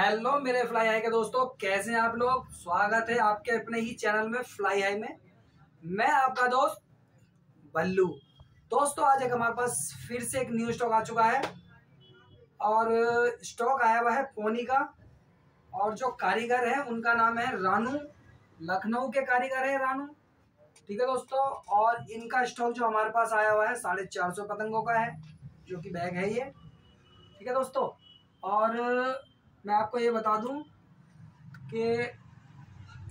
Hello मेरे fly high के दोस्तों, कैसे हैं आप लोग? स्वागत है आपके अपने ही चैनल में फ्लाई हाई में। मैं आपका दोस्त, बल्लू। दोस्तों, आज एक हमारे पास फिर से एक न्यू स्टॉक आ चुका है। और स्टॉक आया हुआ है पोनी का। और जो कारीगर है, उनका नाम है रानू। लखनऊ के कारीगर है रानू। ठीक है दोस्तों? और इनका स्टॉक जो हमारे पास आया हुआ है, साढ़े चार सौ पतंगों का है, जो कि बैग है ये। ठीक है दोस्तों? और मैं आपको ये बता दूँ कि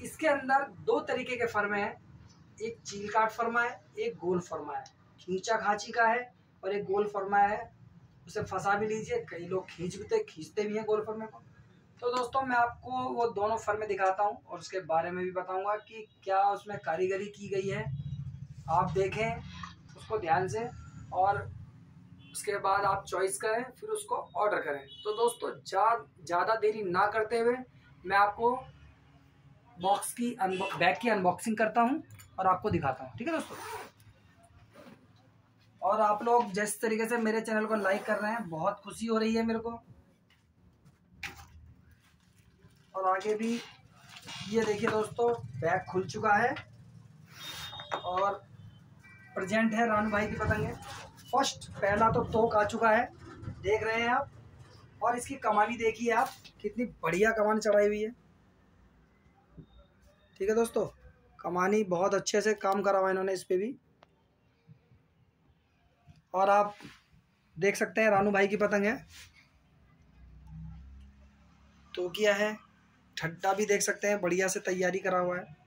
इसके अंदर दो तरीके के फर्मे हैं। एक चील काट फर्मा है, एक गोल फर्मा है। खींचा खाची का है और एक गोल फर्मा है। उसे फंसा भी लीजिए, कई लोग खींच भी खींचते भी हैं गोल फर्मे को। तो दोस्तों, मैं आपको वो दोनों फर्मे दिखाता हूँ और उसके बारे में भी बताऊँगा कि क्या उसमें कारीगरी की गई है। आप देखें, उसको ध्यान से और उसके बाद आप चॉइस करें फिर उसको ऑर्डर करें। तो दोस्तों ज़्यादा जा, देरी ना करते हुए मैं आपको बॉक्स की बैग की अनबॉक्सिंग करता हूँ और आपको दिखाता हूँ। ठीक है दोस्तों? और आप लोग जिस तरीके से मेरे चैनल को लाइक कर रहे हैं बहुत खुशी हो रही है मेरे को। और आगे भी ये देखिए दोस्तों बैग खुल चुका है और प्रेजेंट है रानू भाई की पतंगे। फ़र्स्ट, पहला तो तोक आ चुका है। देख रहे हैं आप। और इसकी कमानी देखिए आप, कितनी बढ़िया कमानी चढ़ाई हुई है। ठीक है दोस्तों, कमानी बहुत अच्छे से काम करा हुआ इन्होंने इस पर भी। और आप देख सकते हैं रानू भाई की पतंग है। तो किया है। ठड्डा भी देख सकते हैं, बढ़िया से तैयारी करा हुआ है।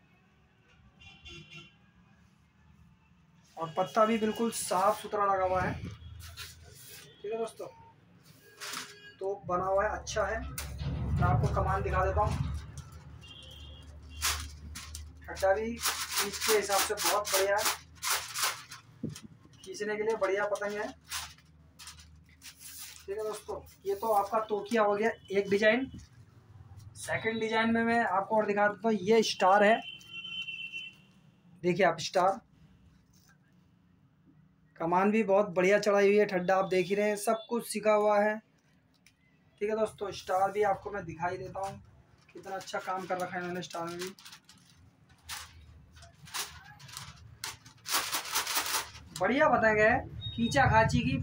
और पत्ता भी बिल्कुल साफ़ सुथरा लगा हुआ है। ठीक है दोस्तों? तो बना हुआ है अच्छा है। मैं आपको कमान दिखा देता हूँ। खड्डा भी खींच के हिसाब से बहुत बढ़िया है। खींचने के लिए बढ़िया पतंग है। ठीक है दोस्तों, ये तो आपका तोकिया हो गया एक डिज़ाइन। सेकंड डिज़ाइन में मैं आपको और दिखा देता हूँ, ये स्टार है। देखिए आप स्टार। कमान भी बहुत बढ़िया चढ़ाई हुई है ठड्डा आप देख ही रहे हैं, सब कुछ सीखा हुआ है। ठीक है दोस्तों, स्टार भी आपको मैं दिखाई देता हूँ, कितना अच्छा काम कर रखा है इन्होंने स्टार में भी। बढ़िया गया है, खींचा खाची की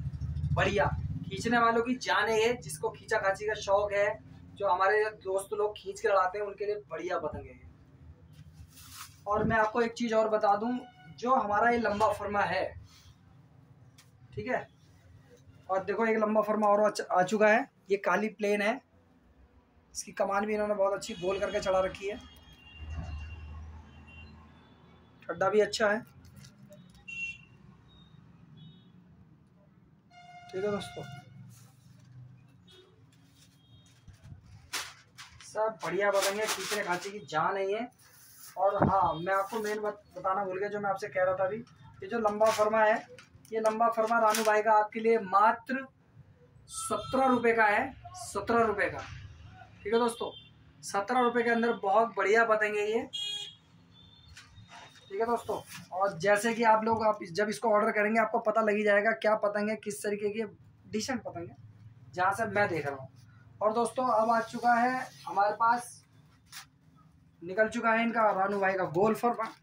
बढ़िया, खींचने वालों की जान है जिसको खींचा खाची का शौक है, जो हमारे दोस्त लोग खींच के लड़ाते हैं, उनके लिए बढ़िया पतंगे हैं। और मैं आपको एक चीज़ और बता दूँ, जो हमारा ये लंबा फर्मा है ठीक है? और देखो, एक लंबा फर्मा और आ चुका है। ये काली प्लेन है। इसकी कमान भी इन्होंने बहुत अच्छी गोल करके चढ़ा रखी है। ठड्डा भी अच्छा है। ठीक है दोस्तों? सब बढ़िया बताएँगे खींचने खांची की जान नहीं है। और हाँ मैं आपको मेन बताना भूल गया, जो मैं आपसे कह रहा था अभी। ये जो लंबा फर्मा है ये लंबा फरमा रानू भाई का आपके लिए मात्र सत्रह रुपये का है, सत्रह रुपये का। ठीक है दोस्तों? सत्रह रुपये के अंदर बहुत बढ़िया पतेंगे ये। ठीक है दोस्तों? और जैसे कि आप लोग, आप जब इसको ऑर्डर करेंगे, आपको पता लगी जाएगा क्या पतंगे किस तरीके की डिसेंट पतंगे जहाँ से मैं देख रहा हूँ। और दोस्तों, अब आ चुका है हमारे पास, निकल चुका है इनका रानू भाई का गोल फर्मा।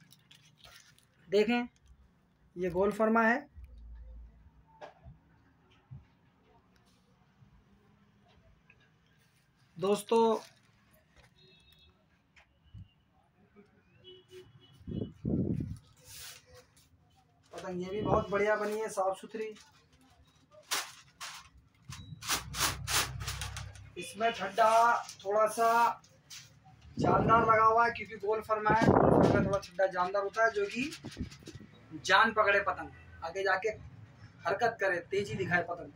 देखें, ये गोल फर्मा है। दोस्तों, पतंग ये भी बहुत बढ़िया बनी है, साफ़ सुथरी। इसमें ठंडा थोड़ा सा जानदार लगा हुआ है, क्योंकि गोल फरमा है, गोल थोड़ा ठंडा जानदार होता है, जो कि जान पकड़े पतंग। आगे जाके हरकत करे, तेज़ी दिखाए पतंग।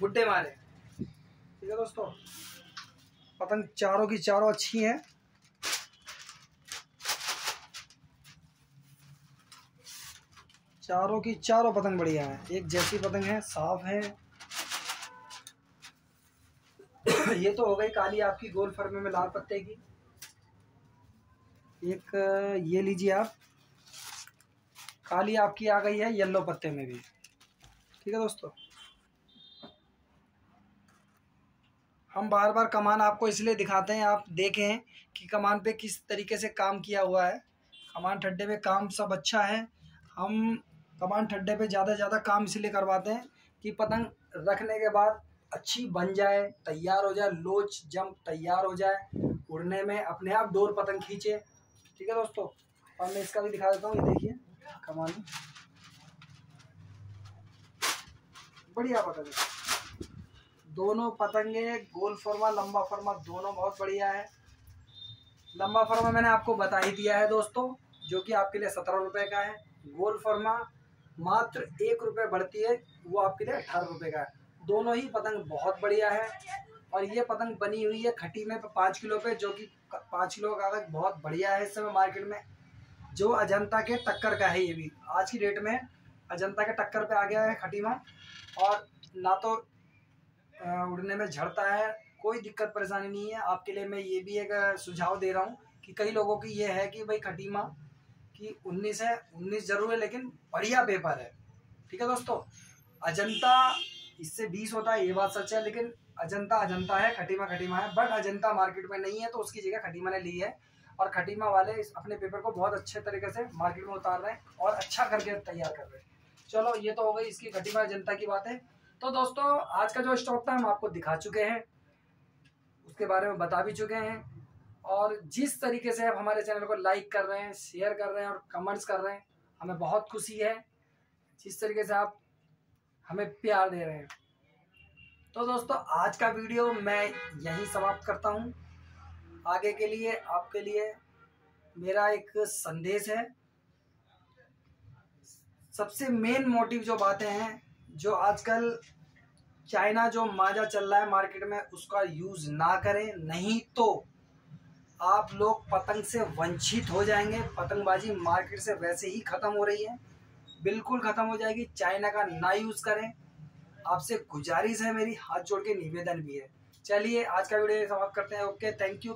बुड्ढे मारे। ठीक है दोस्तों? पतंग चारों की चारों अच्छी हैं। चारों की चारों पतंग बढ़िया है। एक जैसी पतंग है, साफ़ है। ये तो हो गई काली आपकी गोल फर्मे में लाल पत्ते की। एक, ये लीजिए आप। काली आपकी आ गई है येलो पत्ते में भी। ठीक है दोस्तों? हम बार बार कमान आपको इसलिए दिखाते हैं, आप देखें कि कमान पे किस तरीके से काम किया हुआ है। कमान ठड्डे पे काम सब अच्छा है। हम कमान ठड्डे पे ज़्यादा ज़्यादा काम इसलिए करवाते हैं कि पतंग रखने के बाद अच्छी बन जाए, तैयार हो जाए, लोच जंप तैयार हो जाए, उड़ने में अपने आप डोर पतंग खींचे। ठीक है दोस्तों और मैं इसका भी दिखा देता हूँ देखिए, कमान। बढ़िया पतंग दोनों पतंगे, गोल फरमा, लंबा फरमा, दोनों बहुत बढ़िया है। लंबा फरमा मैंने आपको बता ही दिया है दोस्तों, जो कि आपके लिए सत्रह रुपए का है। गोल फरमा मात्र एक रुपये बढ़ती है, वो आपके लिए अठारह रुपये का है। दोनों ही पतंग बहुत बढ़िया है, और ये पतंग बनी हुई है खटी में पाँच किलो पे, जो कि पाँच किलो का कागज़ बहुत बढ़िया है इस समय मार्केट में। जो अजंता के टक्कर का है ये भी। आज की डेट में अजंता के टक्कर पे आ गया है खटीमा और ना तो उड़ने में झड़ता है, कोई दिक्कत परेशानी नहीं है। आपके लिए मैं ये भी एक सुझाव दे रहा हूँ कि कई लोगों की ये है कि भाई खटीमा कि उन्नीस है, उन्नीस ज़रूर है, लेकिन बढ़िया पेपर है। ठीक है दोस्तों? अजंता, इससे बीस होता है, ये बात सच है, लेकिन अजंता अजंता है, खटीमा खटीमा है, बट अजंता मार्केट में नहीं है तो उसकी जगह खटीमा ने ली है। और खटीमा वाले इस अपने पेपर को बहुत अच्छे तरीके से मार्केट में उतार रहे हैं और अच्छा करके तैयार कर रहे हैं। चलो, ये तो हो गई इसकी खटीमा जनता की बात। है तो दोस्तों, आज का जो स्टॉक था, हम आपको दिखा चुके हैं। उसके बारे में बता भी चुके हैं। और जिस तरीके से आप हमारे चैनल को लाइक कर रहे हैं शेयर कर रहे हैं और कमेंट्स कर रहे हैं, हमें बहुत खुशी है। जिस तरीके से आप हमें प्यार दे रहे हैं। तो दोस्तों, आज का वीडियो मैं यहीं समाप्त करता हूँ। आगे के लिए, आपके लिए मेरा एक संदेश है। सबसे मेन मोटिव जो बातें हैं जो आजकल चाइना जो माजा चल रहा है मार्केट में, उसका यूज़ ना करें। नहीं तो आप लोग पतंग से वंचित हो जाएँगे। पतंगबाजी मार्केट से वैसे ही खत्म हो रही है। बिल्कुल खत्म हो जाएगी। चाइना का ना यूज़ करें। आपसे गुजारिश है मेरी, हाथ जोड़ के निवेदन भी है। चलिए, आज का वीडियो समाप्त करते हैं। Okay thank you